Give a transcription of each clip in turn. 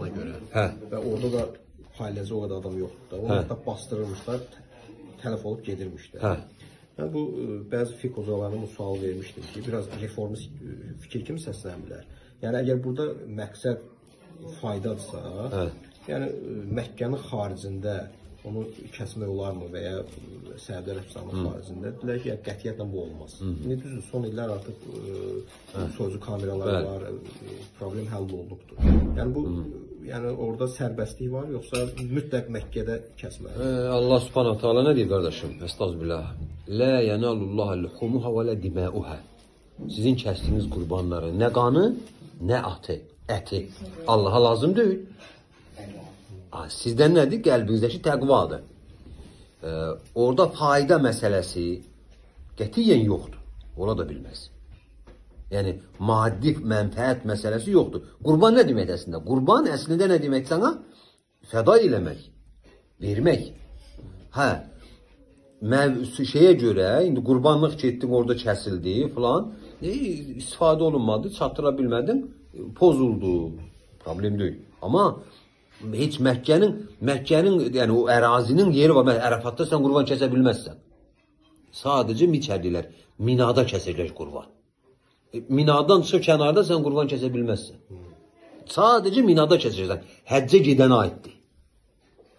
ona görə. Hə. Və orada da hailəci o qədər adam yoxdur da. Onu Hə. hətta bastırırmışlar, tələf olub gedirmişlər. Hə. Yəni bu bəzi fiqh hocalarına bu sual vermişdim ki, biraz reformist fikir kimi səslənə bilər. Yəni əgər burada məqsəd faydadırsa, Hə. yəni Məkkənin xaricində onu kəsmək olarmı və ya Səudiyyə Ərəbistanının xaricində? Dedilər ki, qətiyyətlə bu olmaz. İndi düzdür, son illər artıq ə, soyucu kameralar Bəli. var, ə, problem həll olunubdur. Yəni bu yəni orada sərbəstlik var yoxsa mütləq Məkkədə kəsməli? Allah subhanahu teala ne diyor kardeşim? Estağfirullah. La yanalullah luhumuha ve la dimauha. Sizin kestiğiniz kurbanları ne kanı ne atı, eti Allah'a lazım değil. Ha, Sizden nedir? Kalbinizdeki təqvadır. Orada fayda meselesi qətiyyən yoxdur. Ola da bilməz. Yəni maddi mənfəət məsələsi yoxdur. Qurban nə demək əslində? Qurban əslində nə demək sana? Fəda eləmək, vermək. Hə. Məv şeyə görə indi qurbanlıq getdin orada kəsildi filan. E, istifadə olunmadı, çatdıra bilmədin, e, pozuldu. Problem deyil. Amma heç Məkkənin Məkkənin yəni o ərazinin yeri var. Ərəfatda sən qurban kəsə bilməzsən. Sadəcə miçərlilər minada kəsəcək qurban. Minadan çıxıb kənarda sən qurban kəsə bilməzsən. Sadəcə minada kəsəcəksən. Həccə gedənə aiddir.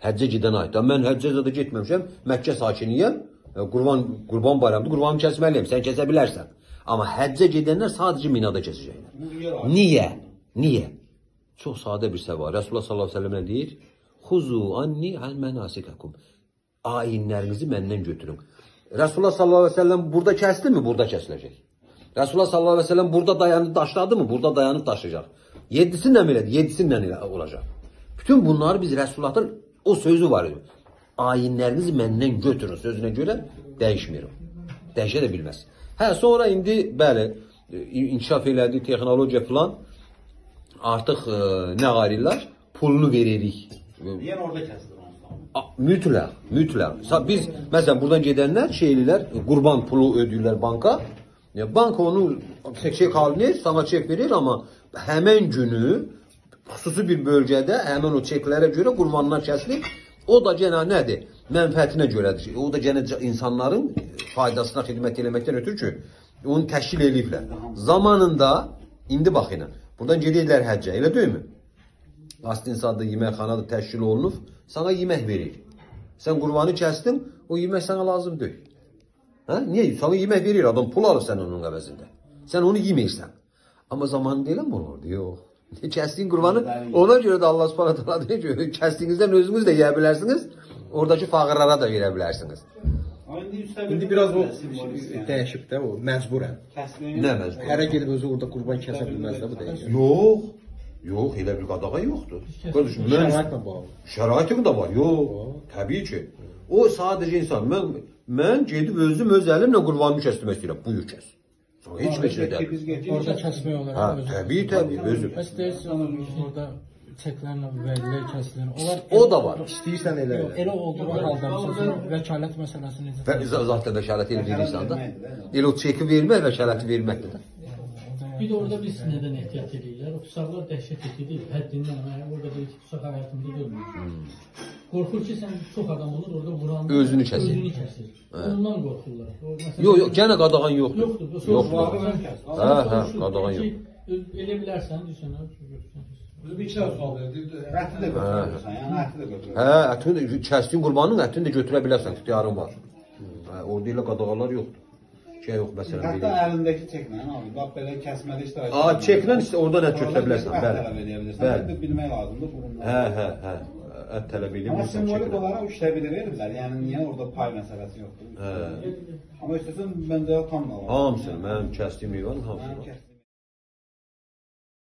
Həccə gedənə aiddir. Mən həccə zədə getməmişəm. Məkkə sakiniyəm. E, Qurban qurban bayramıdır. Qurbanımı kəsməliyəm. Sən kəsə bilərsən. Amma həccə gedənlər sadəcə minada kəsəcəklər. Niyə? Niyə? Çox sadə bir səbəb var. Rasulullah sallallahu əleyhi və səlləm nə deyir? Xuzu anni an mənasikakum. Ayinlərinizi məndən götürün. Rasulullah sallallahu əleyhi və səlləm burada kəsdi mi? Burada kəsiləcək. Rasulullah sallallahu əleyhi və səlləm burada dayanıb daşladı mı? Burada dayanıb daşıyacaq. Yedisini nə elədi? Yedisini nə elə- olacaq. Bütün bunları biz Resulullah'ın o sözü var idi. Ayinlərinizi məndən götürün sözünə görə dəyişmir. Dəyişə də bilməz. Hə, sonra indi bəli, e, inkişaf elədi texnologiya falan. Artıq e, nə qarırlar? Pulunu veririk. Yəni orada kəsilir Mütləq, mütləq. Biz məsələn buradan gedənlər şeylilər qurban pulu ödəyirlər banka. Ya bank onu çek alır, sana çek verir amma həmin günü xüsusi bir bölgədə həmin o çeklərə görə qurbanlar kəsilir. O da genə nədir? Mənfəətinə görədir. O da genə insanların faydasına xidmət eləməkdən ötürü ki, onu təşkil eləyiblər. Zamanında indi baxın. Buradan gedirlər həccə, elə deyilmi? Astin sadə yeməkxanada təşkil olunub, sana yemək verir. Sən qurbanı kəsdin, o yemək sənə lazım deyil. Hə? Niyə? Sana yemək verir, adam pul alır sən onun əvəzində. Sən onu yeməyirsən. Amma zamanında eləmi olurdu? Yox. Kəsdiyin qurbanı ona görə də Allah Subhanahu taala deyir ki, kəsdiyinizdən özünüz də yeyə bilərsiniz, oradakı fağırlara da verə bilərsiniz. İndi biraz o dəyişib də o məcburən. Nə məcbur? Hərə gedib özü orada qurban kəsə bilməz də bu dəqiqə. Yox. Yox, elə bir qadağa yoxdur. Qardaşım, mən Şəraitlə bağlı. Şəraiti də var. Yox, təbii ki. O sadəcə insan. Mən mən gedib özüm öz əlimlə qurbanımı kəsdirmək istəyirəm. Buyur kəs. Sonra heç bir şey deyil. biz Orada getdik. kəsmək olar. Ha, təbii, təbii, özüm. Bəs deyirsən orada çeklərlə verilir, kəsilir. Onlar O da var. İstəyirsən elə Yox, elə. olduğu halda məsələn vəkalət məsələsi necə? Və zat da vəkalət elə verirsən də. Elə o çeki vermək vəkalətı verməkdir də. Bir də orada biz nədən ehtiyat edirlər? O pusaqlar dəhşət edir, həddindən əməyə orada bir iki pusaq həyatımda görmürük. Qorxur ki, sən çox adam olur, orada vuran Özünü kəsir. Özünü kəsir. Ondan qorxurlar. O, Yox, yox, gənə qadağan yoxdur. Yoxdur. bu Yoxdur. Hə, hə, qadağan yox. ki, öz- Elə bilərsən, deyirsən, ha, görürsən. Bir dəfə sual verdi. Ətli də götürürsən, yəni ətli də götürürsən. Hə, ətini də kəsdiyin qurbanın ətini də götürə bilərsən, ixtiyarın var. Hə, orada elə qadağalar yoxdur. Şey yox, məsələn Hətta əlindəki çeklə abi, bax belə kəsmədə iştirak A, çeklə isə oradan ət götürə bilərsən, bəli. Tələb edə bilirsən. Bəli. Bilmək lazımdır burundan. Hə, hə, hə. Ət tələb Amma edirsən, simvolik olaraq üçdə biri verirlər. Yəni niyə orada pay məsələsi yoxdur? Hə. Amma istəsən məncə tam da var. Hamısı, mənim kəsdiyim heyvan hamısı.